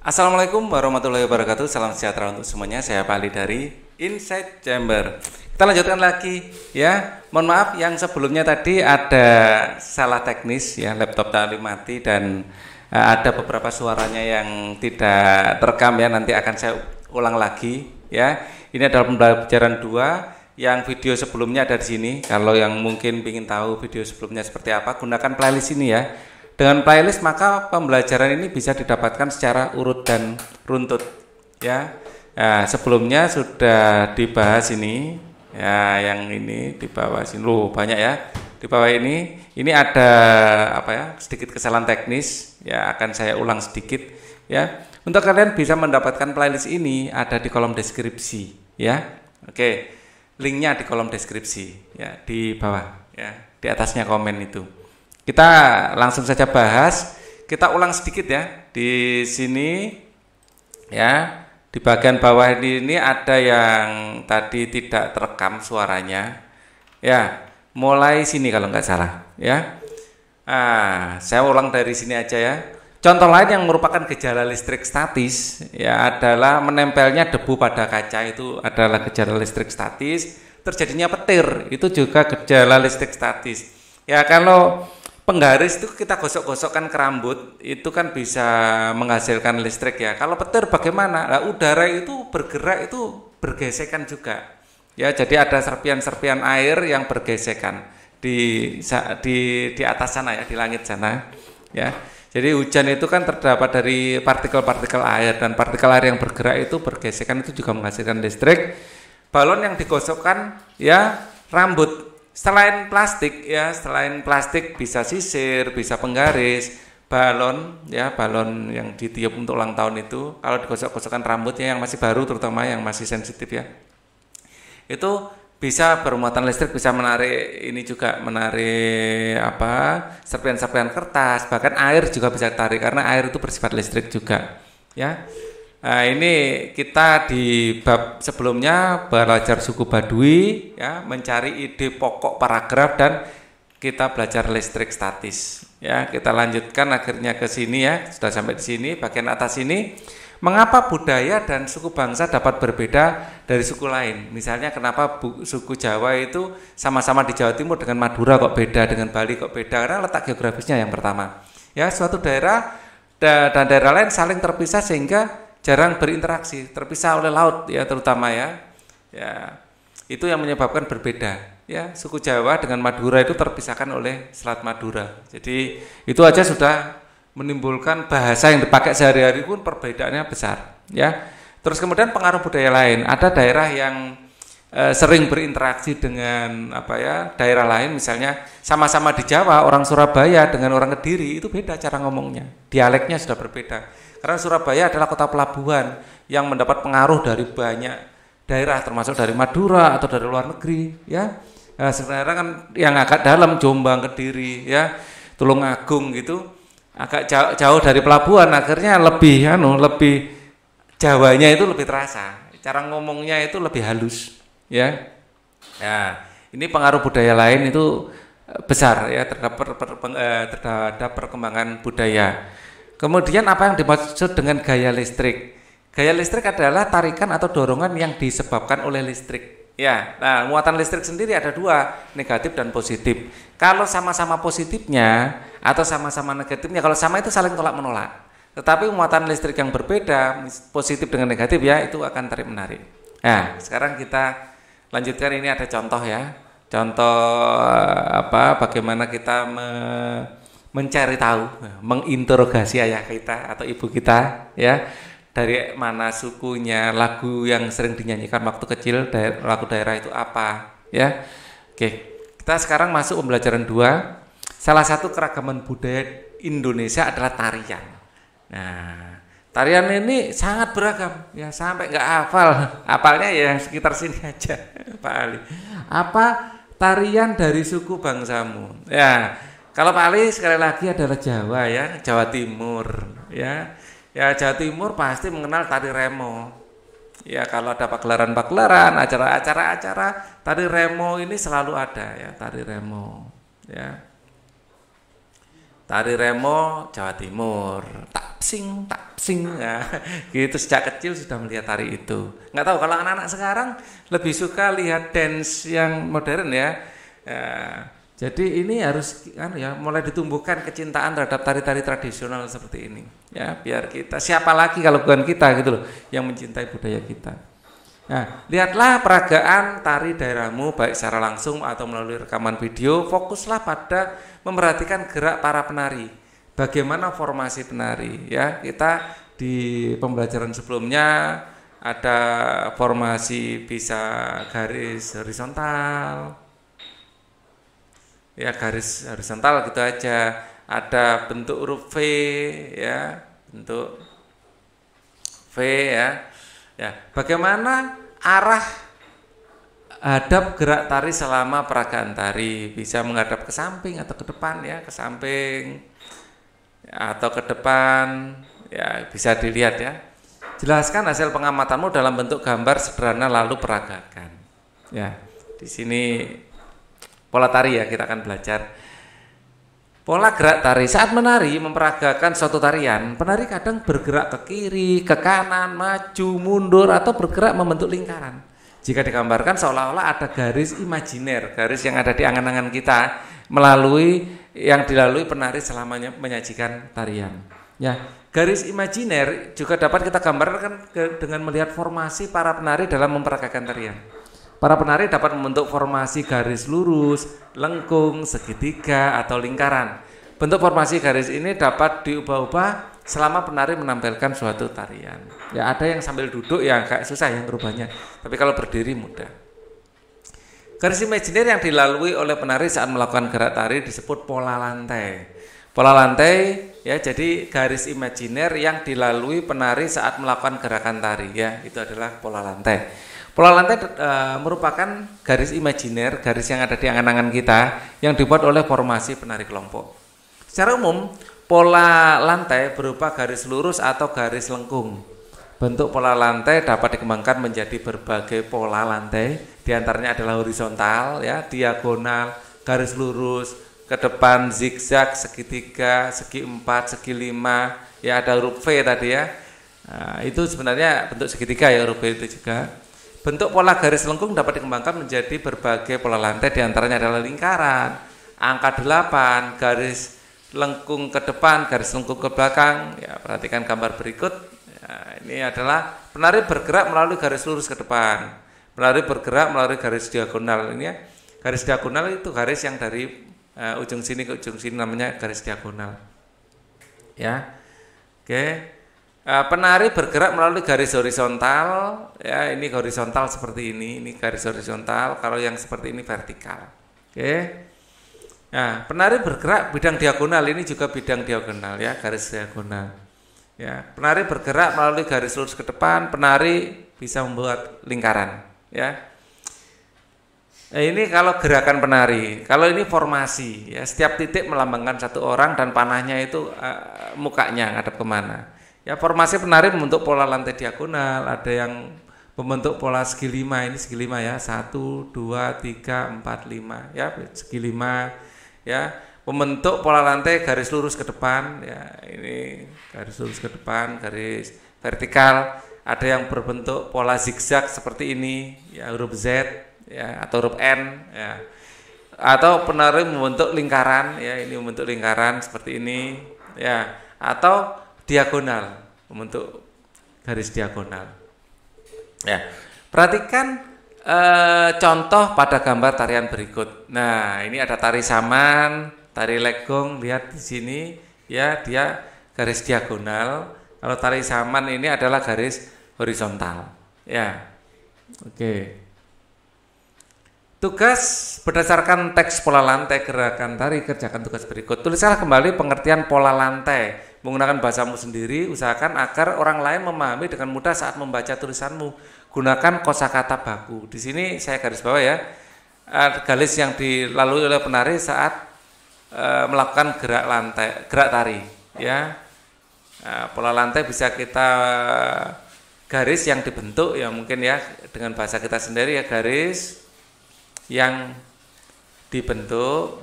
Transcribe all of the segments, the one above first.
Assalamualaikum warahmatullahi wabarakatuh. Salam sejahtera untuk semuanya. Saya Pak Ali dari Inside Chamber. Kita lanjutkan lagi ya. Mohon maaf yang sebelumnya tadi ada salah teknis ya, laptop tadi mati dan uh, ada beberapa suaranya yang tidak terekam ya. Nanti akan saya ulang lagi ya. Ini adalah pembelajaran dua yang video sebelumnya ada di sini. Kalau yang mungkin ingin tahu video sebelumnya seperti apa, gunakan playlist ini ya dengan playlist maka pembelajaran ini bisa didapatkan secara urut dan runtut ya. Nah, sebelumnya sudah dibahas ini ya yang ini di bawah sini loh banyak ya. Di bawah ini ini ada apa ya sedikit kesalahan teknis ya akan saya ulang sedikit ya. Untuk kalian bisa mendapatkan playlist ini ada di kolom deskripsi ya. Oke. Linknya di kolom deskripsi ya di bawah ya. Di atasnya komen itu. Kita langsung saja bahas. Kita ulang sedikit ya. Di sini ya, di bagian bawah ini, ini ada yang tadi tidak terekam suaranya. Ya, mulai sini kalau nggak salah ya. Ah, saya ulang dari sini aja ya. Contoh lain yang merupakan gejala listrik statis ya adalah menempelnya debu pada kaca itu adalah gejala listrik statis. Terjadinya petir itu juga gejala listrik statis. Ya kalau penggaris itu kita gosok-gosokkan ke rambut itu kan bisa menghasilkan listrik ya. Kalau petir bagaimana? Nah, udara itu bergerak itu bergesekan juga. Ya, jadi ada serpian-serpian air yang bergesekan di di di atas sana ya, di langit sana. Ya. Jadi hujan itu kan terdapat dari partikel-partikel air dan partikel air yang bergerak itu bergesekan itu juga menghasilkan listrik. Balon yang digosokkan ya rambut Selain plastik ya, selain plastik bisa sisir, bisa penggaris, balon ya, balon yang ditiup untuk ulang tahun itu kalau digosok-gosokkan rambutnya yang masih baru terutama yang masih sensitif ya. Itu bisa bermuatan listrik bisa menarik ini juga menarik apa serpian-serpian kertas bahkan air juga bisa tarik karena air itu bersifat listrik juga ya Nah, ini kita di bab sebelumnya belajar suku Badui ya, mencari ide pokok paragraf dan kita belajar listrik statis. Ya, kita lanjutkan akhirnya ke sini ya, sudah sampai di sini bagian atas ini. Mengapa budaya dan suku bangsa dapat berbeda dari suku lain? Misalnya kenapa suku Jawa itu sama-sama di Jawa Timur dengan Madura kok beda, dengan Bali kok beda? Karena letak geografisnya yang pertama. Ya, suatu daerah dan daerah lain saling terpisah sehingga jarang berinteraksi, terpisah oleh laut ya terutama ya. Ya. Itu yang menyebabkan berbeda. Ya, suku Jawa dengan Madura itu terpisahkan oleh Selat Madura. Jadi itu aja sudah menimbulkan bahasa yang dipakai sehari-hari pun perbedaannya besar, ya. Terus kemudian pengaruh budaya lain. Ada daerah yang e, sering berinteraksi dengan apa ya daerah lain misalnya sama-sama di Jawa orang Surabaya dengan orang Kediri itu beda cara ngomongnya dialeknya sudah berbeda karena Surabaya adalah kota pelabuhan yang mendapat pengaruh dari banyak daerah termasuk dari Madura atau dari luar negeri ya. Nah, sebenarnya kan yang agak dalam Jombang, Kediri ya, Tulungagung gitu agak jauh, jauh dari pelabuhan akhirnya lebih anu lebih Jawanya itu lebih terasa. Cara ngomongnya itu lebih halus ya. Ya, ini pengaruh budaya lain itu eh, besar ya terhadap, per, per, eh, terhadap perkembangan budaya. Kemudian apa yang dimaksud dengan gaya listrik? Gaya listrik adalah tarikan atau dorongan yang disebabkan oleh listrik. Ya, nah muatan listrik sendiri ada dua, negatif dan positif. Kalau sama-sama positifnya atau sama-sama negatifnya, kalau sama itu saling tolak menolak. Tetapi muatan listrik yang berbeda, positif dengan negatif ya, itu akan tarik menarik. Nah, sekarang kita lanjutkan ini ada contoh ya. Contoh apa? Bagaimana kita me mencari tahu, menginterogasi ayah kita atau ibu kita ya dari mana sukunya, lagu yang sering dinyanyikan waktu kecil, daer lagu daerah itu apa ya. Oke, kita sekarang masuk pembelajaran dua. Salah satu keragaman budaya Indonesia adalah tarian. Nah, tarian ini sangat beragam ya sampai nggak hafal, hafalnya ya yang sekitar sini aja, Pak Ali. Apa tarian dari suku bangsamu? Ya, kalau Pak Ali sekali lagi adalah Jawa ya, Jawa Timur ya. Ya Jawa Timur pasti mengenal tari remo. Ya kalau ada pagelaran-pagelaran, acara-acara acara tari remo ini selalu ada ya, tari remo ya. tari remo Jawa Timur tapsing tapsing ya gitu sejak kecil sudah melihat tari itu nggak tahu kalau anak-anak sekarang lebih suka lihat dance yang modern ya, ya jadi ini harus kan ya mulai ditumbuhkan kecintaan terhadap tari-tari tradisional seperti ini ya biar kita siapa lagi kalau bukan kita gitu loh yang mencintai budaya kita Nah, lihatlah peragaan tari daerahmu baik secara langsung atau melalui rekaman video, fokuslah pada memperhatikan gerak para penari. Bagaimana formasi penari ya? Kita di pembelajaran sebelumnya ada formasi bisa garis horizontal. Ya, garis horizontal gitu aja. Ada bentuk huruf V ya, bentuk V ya Ya, bagaimana arah hadap gerak tari selama peragaan tari bisa menghadap ke samping atau ke depan ya, ke samping atau ke depan ya bisa dilihat ya. Jelaskan hasil pengamatanmu dalam bentuk gambar sederhana lalu peragakan. Ya, di sini pola tari ya kita akan belajar Pola gerak tari saat menari memperagakan suatu tarian, penari kadang bergerak ke kiri, ke kanan, maju, mundur atau bergerak membentuk lingkaran. Jika digambarkan seolah-olah ada garis imajiner, garis yang ada di angan-angan kita melalui yang dilalui penari selamanya menyajikan tarian. Ya, garis imajiner juga dapat kita gambarkan dengan melihat formasi para penari dalam memperagakan tarian. Para penari dapat membentuk formasi garis lurus, lengkung, segitiga, atau lingkaran. Bentuk formasi garis ini dapat diubah-ubah selama penari menampilkan suatu tarian. Ya ada yang sambil duduk yang agak susah yang rubahnya, tapi kalau berdiri mudah. Garis imajiner yang dilalui oleh penari saat melakukan gerak tari disebut pola lantai. Pola lantai ya jadi garis imajiner yang dilalui penari saat melakukan gerakan tari ya itu adalah pola lantai. Pola lantai e, merupakan garis imajiner, garis yang ada di angan-angan kita yang dibuat oleh formasi penari kelompok. Secara umum, pola lantai berupa garis lurus atau garis lengkung. Bentuk pola lantai dapat dikembangkan menjadi berbagai pola lantai, di antaranya adalah horizontal, ya, diagonal, garis lurus, ke depan zigzag, segitiga, segi empat, segi lima, ya ada huruf V tadi ya. Nah, itu sebenarnya bentuk segitiga ya huruf V itu juga. Bentuk pola garis lengkung dapat dikembangkan menjadi berbagai pola lantai di antaranya adalah lingkaran, angka 8, garis lengkung ke depan, garis lengkung ke belakang. Ya, perhatikan gambar berikut. Ya, ini adalah penari bergerak melalui garis lurus ke depan. Penari bergerak melalui garis diagonal. Ini ya, garis diagonal itu garis yang dari uh, ujung sini ke ujung sini namanya garis diagonal. Ya. Oke. Penari bergerak melalui garis horizontal, ya ini horizontal seperti ini, ini garis horizontal. Kalau yang seperti ini vertikal. Oke. Okay. Nah, penari bergerak bidang diagonal ini juga bidang diagonal ya, garis diagonal. Ya, penari bergerak melalui garis lurus ke depan, penari bisa membuat lingkaran, ya. Nah, ini kalau gerakan penari, kalau ini formasi, ya setiap titik melambangkan satu orang dan panahnya itu uh, mukanya ngadep ke mana. Ya formasi penari membentuk pola lantai diagonal, ada yang membentuk pola segi lima ini segi lima ya. Satu dua tiga empat lima ya segi lima ya. Membentuk pola lantai garis lurus ke depan ya ini garis lurus ke depan garis vertikal. Ada yang berbentuk pola zigzag seperti ini ya huruf Z ya atau huruf N ya. Atau penari membentuk lingkaran ya ini membentuk lingkaran seperti ini ya. Atau diagonal, membentuk garis diagonal. Ya, perhatikan e, contoh pada gambar tarian berikut. Nah, ini ada tari saman, tari legong, lihat di sini ya dia garis diagonal. Kalau tari saman ini adalah garis horizontal. Ya, oke. Tugas berdasarkan teks pola lantai gerakan tari kerjakan tugas berikut. Tulislah kembali pengertian pola lantai menggunakan bahasamu sendiri. Usahakan agar orang lain memahami dengan mudah saat membaca tulisanmu. Gunakan kosakata baku. Di sini saya garis bawah ya. Garis yang dilalui oleh penari saat e, melakukan gerak lantai, gerak tari. Ya, nah, pola lantai bisa kita garis yang dibentuk ya mungkin ya dengan bahasa kita sendiri ya garis yang dibentuk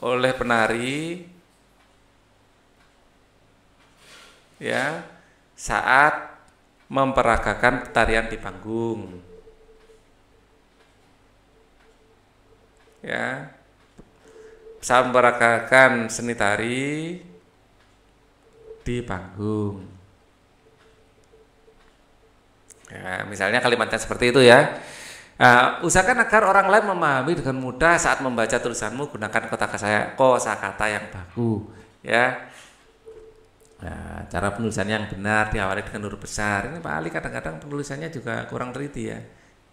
oleh penari ya saat memperagakan tarian di panggung. Ya. Saat memperagakan seni tari di panggung. Ya, misalnya kalimatnya seperti itu ya. Uh, usahakan agar orang lain memahami dengan mudah saat membaca tulisanmu gunakan kata saya kosa kata yang baku ya Nah, cara penulisannya yang benar diawali dengan huruf besar. Ini Pak Ali kadang-kadang penulisannya juga kurang teliti ya.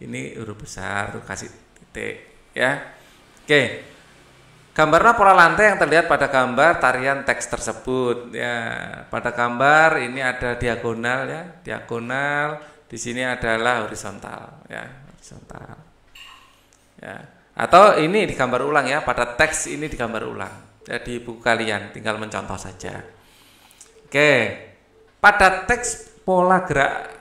Ini huruf besar tuh kasih titik ya. Oke. Gambarnya pola lantai yang terlihat pada gambar tarian teks tersebut ya. Pada gambar ini ada diagonal ya, diagonal. Di sini adalah horizontal ya, horizontal. Ya. Atau ini digambar ulang ya, pada teks ini digambar ulang. Jadi buku kalian tinggal mencontoh saja. Oke, pada teks pola gerak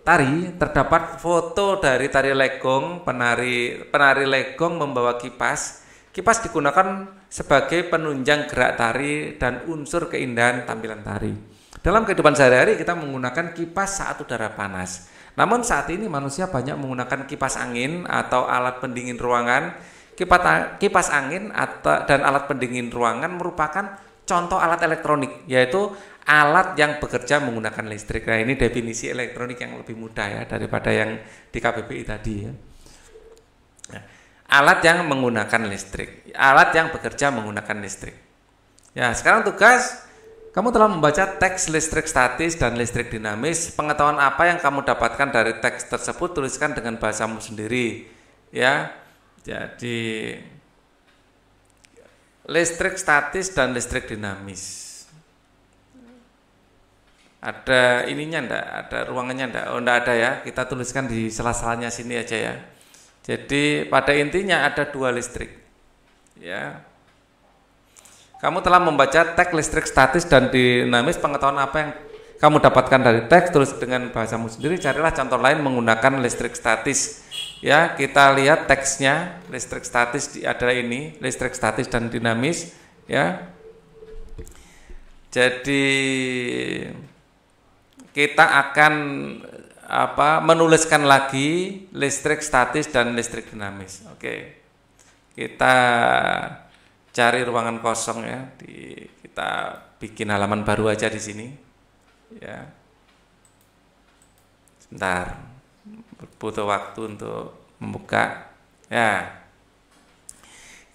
tari terdapat foto dari tari legong, penari penari legong membawa kipas. Kipas digunakan sebagai penunjang gerak tari dan unsur keindahan tampilan tari. Dalam kehidupan sehari-hari kita menggunakan kipas saat udara panas. Namun saat ini manusia banyak menggunakan kipas angin atau alat pendingin ruangan. Kipas, angin atau dan alat pendingin ruangan merupakan contoh alat elektronik yaitu alat yang bekerja menggunakan listrik. Nah, ini definisi elektronik yang lebih mudah ya daripada yang di KBBI tadi ya. Nah, alat yang menggunakan listrik, alat yang bekerja menggunakan listrik. Ya, sekarang tugas kamu telah membaca teks listrik statis dan listrik dinamis. Pengetahuan apa yang kamu dapatkan dari teks tersebut tuliskan dengan bahasamu sendiri. Ya. Jadi listrik statis dan listrik dinamis. Ada ininya ndak? Ada ruangannya ndak? Oh ndak ada ya. Kita tuliskan di sela-selanya sini aja ya. Jadi pada intinya ada dua listrik. Ya. Kamu telah membaca teks listrik statis dan dinamis. Pengetahuan apa yang kamu dapatkan dari teks tulis dengan bahasamu sendiri. Carilah contoh lain menggunakan listrik statis ya kita lihat teksnya. Listrik statis adalah ini. Listrik statis dan dinamis ya. Jadi kita akan apa menuliskan lagi listrik statis dan listrik dinamis. Oke. Kita cari ruangan kosong ya. Di kita bikin halaman baru aja di sini ya. Sebentar butuh waktu untuk membuka. Ya.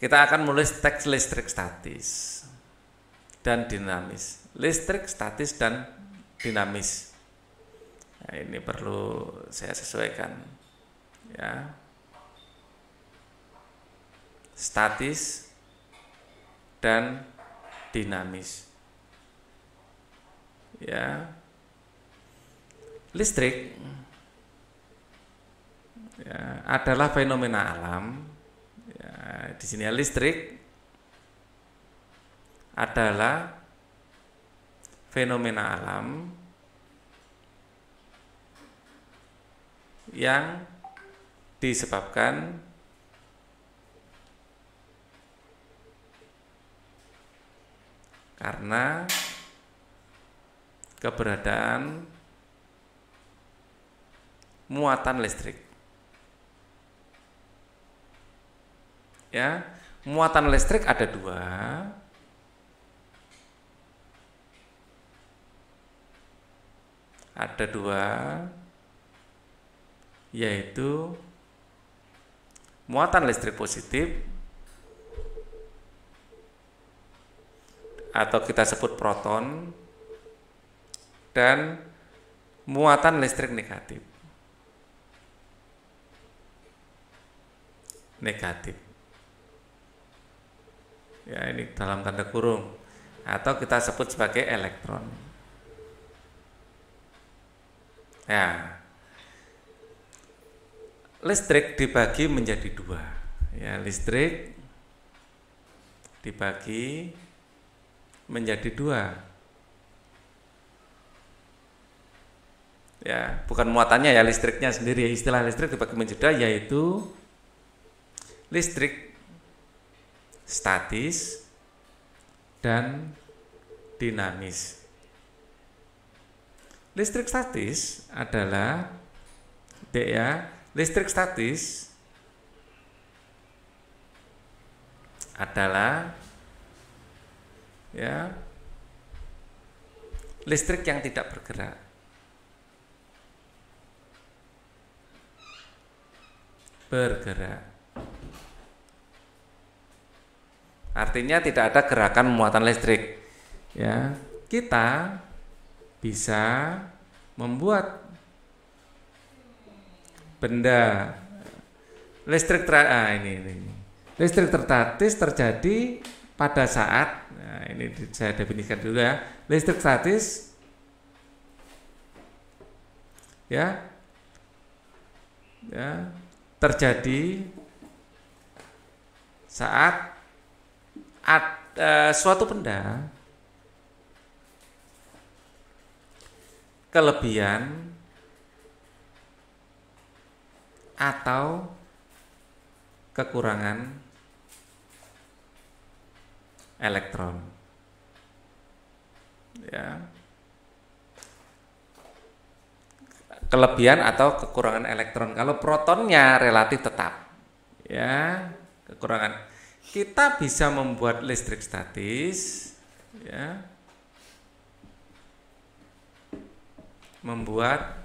Kita akan menulis teks listrik statis dan dinamis. Listrik statis dan dinamis. Nah, ini perlu saya sesuaikan. Ya. Statis dan dinamis. Ya. Listrik ya, adalah fenomena alam. Ya, di sini listrik adalah fenomena alam yang disebabkan karena keberadaan muatan listrik. Ya muatan listrik ada dua. Ada dua yaitu muatan listrik positif atau kita sebut proton dan muatan listrik negatif. Negatif ya ini dalam tanda kurung. Atau kita sebut sebagai elektron. Ya. Listrik dibagi menjadi dua. Ya listrik dibagi menjadi dua. Ya bukan muatannya ya listriknya sendiri. Istilah listrik dibagi menjadi dua yaitu listrik statis dan dinamis. Listrik statis adalah ya, listrik statis adalah ya listrik yang tidak bergerak. Bergerak. Artinya tidak ada gerakan muatan listrik. Ya, kita bisa membuat benda listrik ter ah, ini, ini listrik tertatis terjadi pada saat nah ini saya definisikan dulu ya listrik statis ya ya terjadi saat ad, uh, suatu benda kelebihan atau kekurangan elektron. Ya. Kelebihan atau kekurangan elektron. Kalau protonnya relatif tetap. Ya, kekurangan. Kita bisa membuat listrik statis ya. Membuat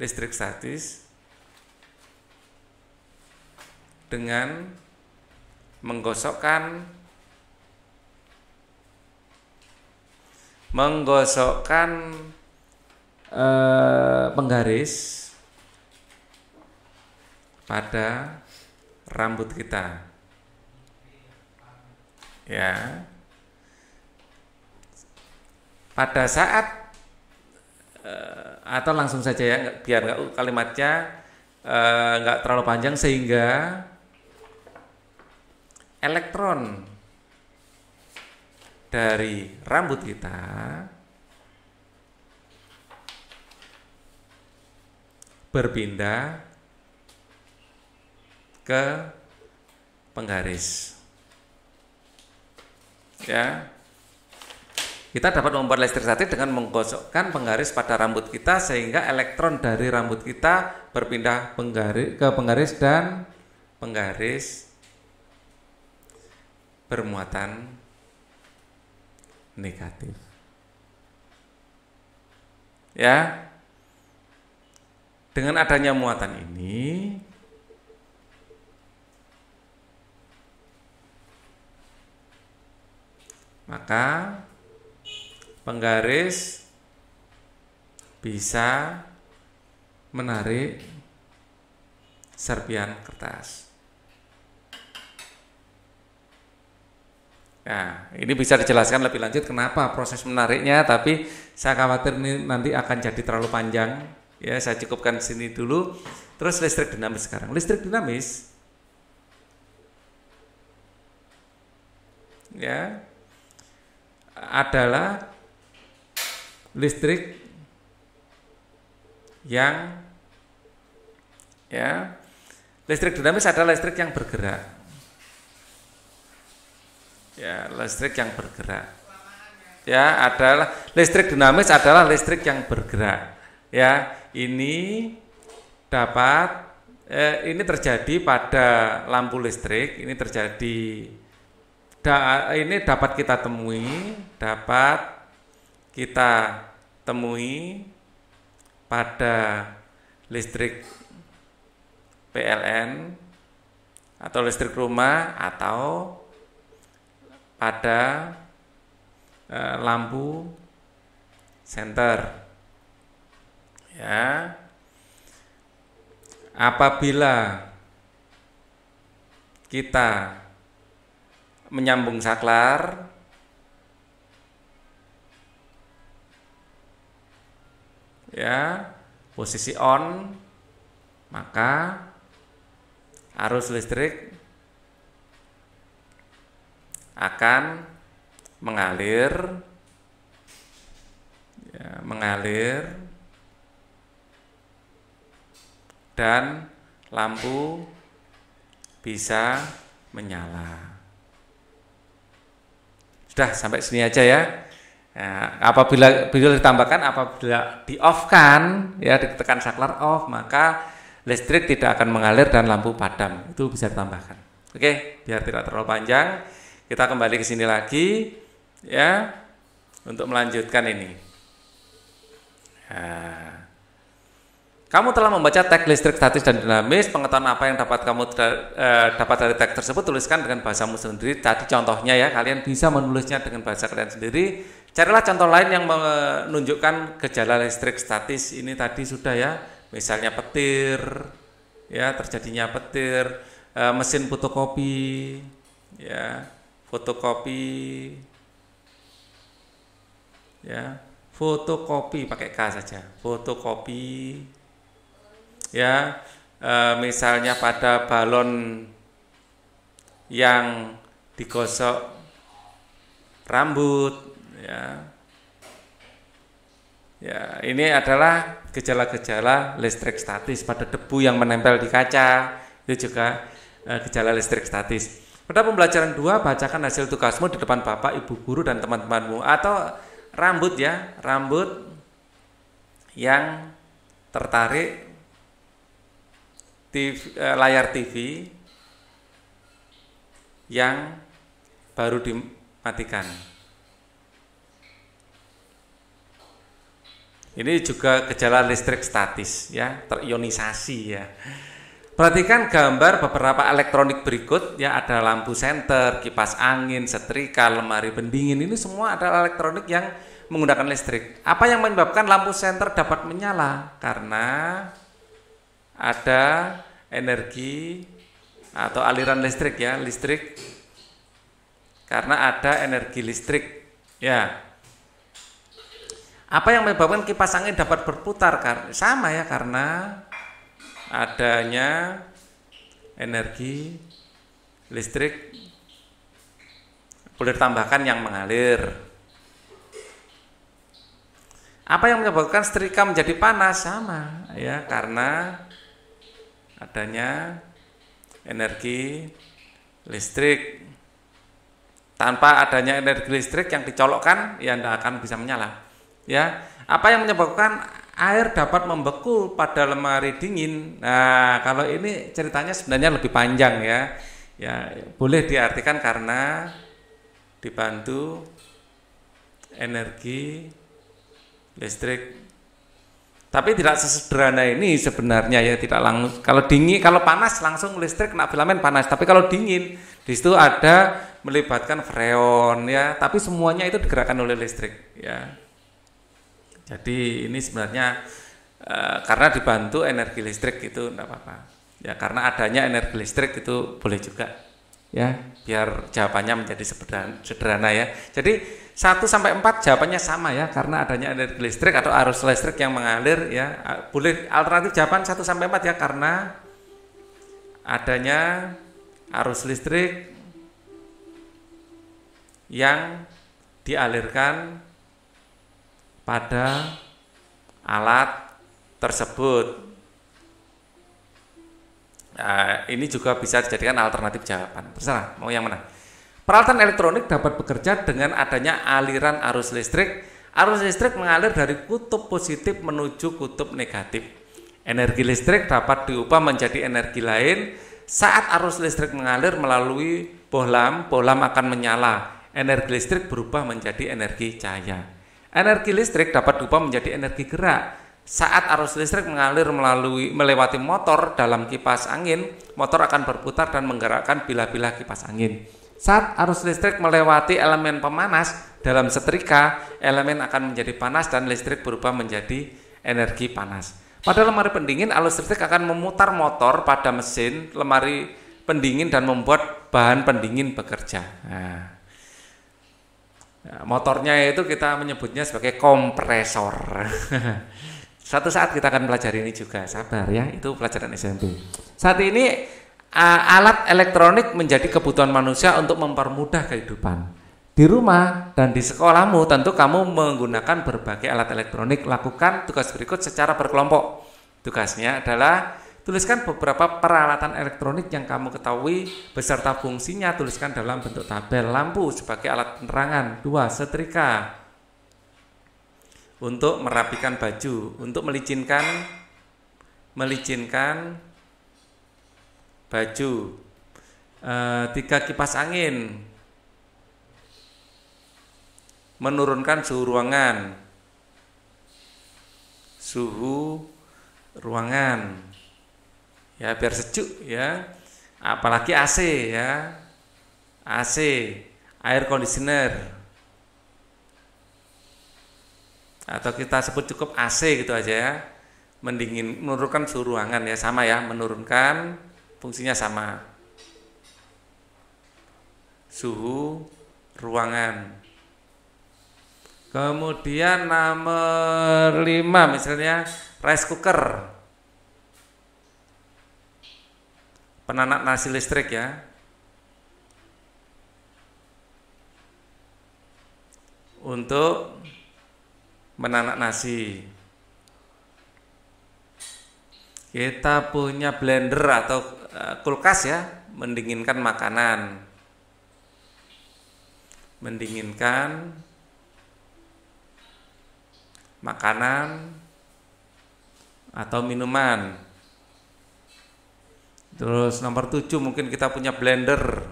listrik statis dengan menggosokkan menggosokkan eh, penggaris pada rambut kita. Ya. Pada saat eh, atau langsung saja ya biar nggak kalimatnya eh, nggak terlalu panjang sehingga elektron dari rambut kita berpindah ke penggaris. Ya. Kita dapat membuat listrik statis dengan menggosokkan penggaris pada rambut kita sehingga elektron dari rambut kita berpindah penggaris ke penggaris dan penggaris bermuatan negatif. Ya. Dengan adanya muatan ini maka penggaris bisa menarik serpian kertas. Nah, ini bisa dijelaskan lebih lanjut kenapa proses menariknya, tapi saya khawatir ini nanti akan jadi terlalu panjang. Ya, saya cukupkan sini dulu. Terus listrik dinamis sekarang. Listrik dinamis ya adalah listrik yang ya listrik dinamis adalah listrik yang bergerak. Ya listrik yang bergerak. Ya adalah listrik dinamis adalah listrik yang bergerak. Ya ini dapat eh, ini terjadi pada lampu listrik ini terjadi da, ini dapat kita temui dapat kita temui pada listrik PLN atau listrik rumah atau pada eh, lampu senter. Ya. Apabila kita menyambung saklar. Ya, posisi on maka arus listrik akan mengalir. Ya, mengalir. Dan lampu bisa menyala. Sudah sampai sini aja ya. Nah, apabila bila ditambahkan apabila di off kan ya ditekan saklar off maka listrik tidak akan mengalir dan lampu padam itu bisa ditambahkan. Oke, biar tidak terlalu panjang kita kembali ke sini lagi ya untuk melanjutkan ini. Nah, kamu telah membaca teks listrik statis dan dinamis. Pengetahuan apa yang dapat kamu uh, dapat dari teks tersebut tuliskan dengan bahasamu sendiri. Tadi contohnya ya, kalian bisa menulisnya dengan bahasa kalian sendiri. Carilah contoh lain yang menunjukkan gejala listrik statis. Ini tadi sudah ya, misalnya petir, ya terjadinya petir, uh, mesin fotokopi, ya fotokopi, ya fotokopi pakai K saja, fotokopi ya e, misalnya pada balon yang digosok rambut ya. Ya ini adalah gejala-gejala listrik statis pada debu yang menempel di kaca. Itu juga e, gejala listrik statis. Pada pembelajaran dua bacakan hasil tugasmu di depan bapak ibu guru dan teman-temanmu. Atau rambut ya rambut yang tertarik TV, eh, layar TV yang baru dimatikan. Ini juga gejala listrik statis ya, terionisasi ya. Perhatikan gambar beberapa elektronik berikut ya ada lampu senter, kipas angin, setrika, lemari pendingin ini semua adalah elektronik yang menggunakan listrik. Apa yang menyebabkan lampu senter dapat menyala? Karena ada energi atau aliran listrik ya, listrik karena ada energi listrik. Ya. Apa yang menyebabkan kipas angin dapat berputar? Sama ya karena adanya energi listrik boleh ditambahkan yang mengalir. Apa yang menyebabkan setrika menjadi panas sama ya karena adanya energi listrik. Tanpa adanya energi listrik yang dicolokkan, ya tidak akan bisa menyala. Ya, apa yang menyebabkan air dapat membeku pada lemari dingin? Nah, kalau ini ceritanya sebenarnya lebih panjang ya. Ya, boleh diartikan karena dibantu energi listrik tapi tidak sesederhana ini sebenarnya ya tidak langsung. Kalau dingin, kalau panas langsung listrik kena filamen panas. Tapi kalau dingin di situ ada melibatkan freon ya. Tapi semuanya itu digerakkan oleh listrik ya. Jadi ini sebenarnya e, karena dibantu energi listrik itu tidak apa-apa. Ya karena adanya energi listrik itu boleh juga ya biar jawabannya menjadi sederhana ya. Jadi 1 sampai 4 jawabannya sama ya karena adanya energi listrik atau arus listrik yang mengalir ya. Boleh alternatif jawaban 1 sampai 4 ya karena adanya arus listrik yang dialirkan pada alat tersebut Nah, ini juga bisa dijadikan alternatif jawaban. Terserah mau yang mana. Peralatan elektronik dapat bekerja dengan adanya aliran arus listrik. Arus listrik mengalir dari kutub positif menuju kutub negatif. Energi listrik dapat diubah menjadi energi lain. Saat arus listrik mengalir melalui bohlam, bohlam akan menyala. Energi listrik berubah menjadi energi cahaya. Energi listrik dapat diubah menjadi energi gerak saat arus listrik mengalir melalui melewati motor dalam kipas angin, motor akan berputar dan menggerakkan bilah-bilah kipas angin. Saat arus listrik melewati elemen pemanas dalam setrika, elemen akan menjadi panas dan listrik berubah menjadi energi panas. Pada lemari pendingin, arus listrik akan memutar motor pada mesin lemari pendingin dan membuat bahan pendingin bekerja. Nah, motornya itu kita menyebutnya sebagai kompresor. Suatu saat kita akan pelajari ini juga, sabar ya, itu pelajaran SMP. Saat ini uh, alat elektronik menjadi kebutuhan manusia untuk mempermudah kehidupan. Di rumah dan di sekolahmu tentu kamu menggunakan berbagai alat elektronik. Lakukan tugas berikut secara berkelompok. Tugasnya adalah tuliskan beberapa peralatan elektronik yang kamu ketahui beserta fungsinya tuliskan dalam bentuk tabel lampu sebagai alat penerangan dua setrika untuk merapikan baju untuk melicinkan melicinkan baju. E, tiga kipas angin. Menurunkan suhu ruangan. Suhu ruangan. Ya biar sejuk ya. Apalagi AC ya. AC air conditioner atau kita sebut cukup AC gitu aja ya. Mendingin menurunkan suhu ruangan ya sama ya menurunkan fungsinya sama. Suhu ruangan. Kemudian nomor 5 misalnya rice cooker. Penanak nasi listrik ya. Untuk menanak nasi. Kita punya blender atau uh, kulkas ya mendinginkan makanan. Mendinginkan makanan atau minuman. Terus nomor tujuh mungkin kita punya blender.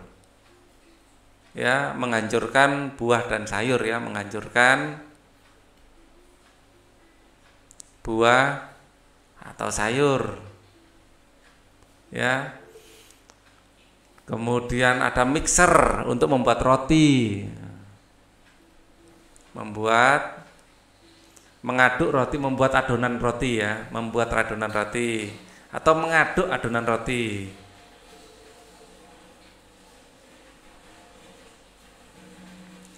Ya menghancurkan buah dan sayur ya menghancurkan buah atau sayur. Ya. Kemudian ada mixer untuk membuat roti. Membuat mengaduk roti, membuat adonan roti ya, membuat adonan roti atau mengaduk adonan roti.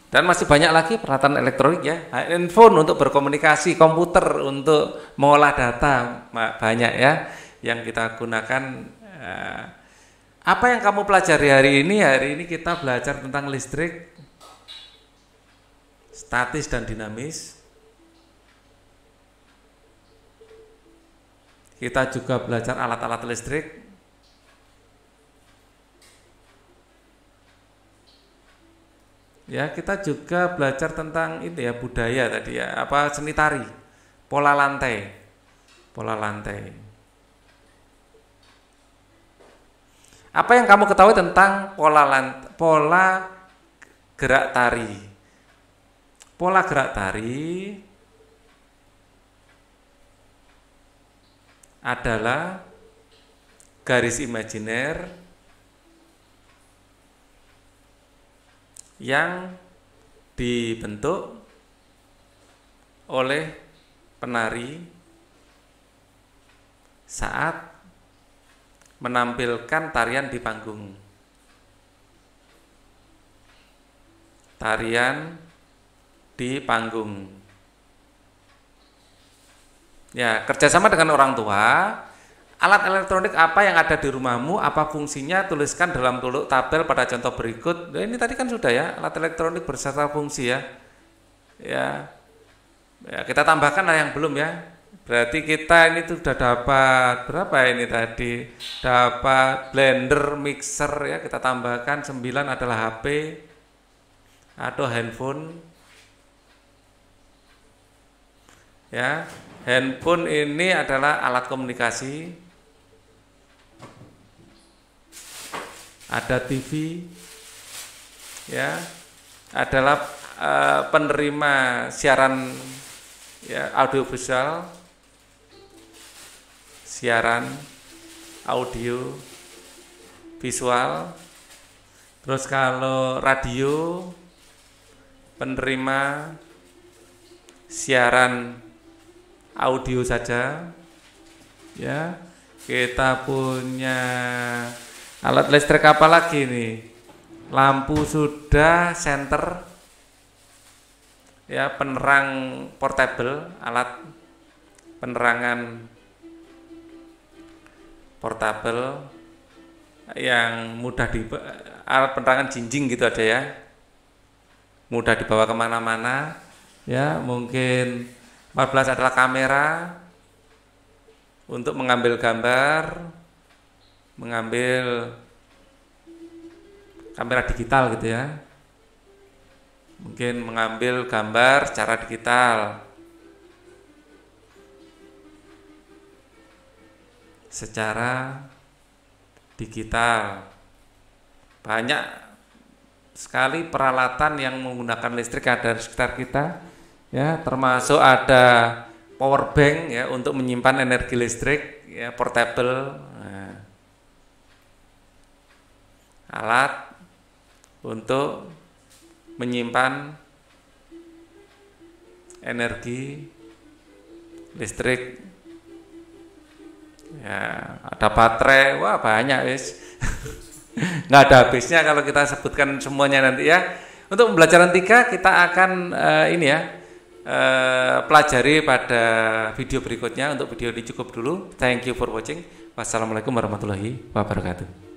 Dan masih banyak lagi peralatan elektronik ya, handphone untuk berkomunikasi, komputer untuk mengolah data banyak ya yang kita gunakan. Eh, apa yang kamu pelajari hari ini? Hari ini kita belajar tentang listrik, statis dan dinamis. Kita juga belajar alat-alat listrik, Ya, kita juga belajar tentang itu ya budaya tadi ya, apa seni tari, pola lantai. Pola lantai. Apa yang kamu ketahui tentang pola lantai, pola gerak tari? Pola gerak tari adalah garis imajiner yang dibentuk oleh penari saat menampilkan tarian di panggung. Tarian di panggung. Ya, kerjasama dengan orang tua Alat elektronik apa yang ada di rumahmu, apa fungsinya, tuliskan dalam tuluk tabel pada contoh berikut. Nah, ini tadi kan sudah ya, alat elektronik berserta fungsi ya. Ya, ya kita tambahkan lah yang belum ya. Berarti kita ini sudah dapat berapa ini tadi? Dapat blender, mixer ya, kita tambahkan 9 adalah HP atau handphone. Ya, handphone ini adalah alat komunikasi ada TV ya. Adalah uh, penerima siaran ya audiovisual. Siaran audio visual. Terus kalau radio penerima siaran audio saja ya. Kita punya Alat listrik apa lagi nih? Lampu sudah, senter, ya penerang portable, alat penerangan portable yang mudah di alat penerangan jinjing gitu ada ya, mudah dibawa ke mana-mana, ya mungkin 14 adalah kamera, untuk mengambil gambar, mengambil kamera digital gitu ya. Mungkin mengambil gambar secara digital. Secara digital. Banyak sekali peralatan yang menggunakan listrik ada di sekitar kita ya termasuk ada power bank ya untuk menyimpan energi listrik ya portable nah, alat untuk menyimpan energi listrik. Ya ada baterai. Wah banyak wis. Nggak ada habisnya kalau kita sebutkan semuanya nanti ya. Untuk pembelajaran tiga kita akan uh, ini ya uh, pelajari pada video berikutnya. Untuk video ini cukup dulu. Thank you for watching. Wassalamualaikum warahmatullahi wabarakatuh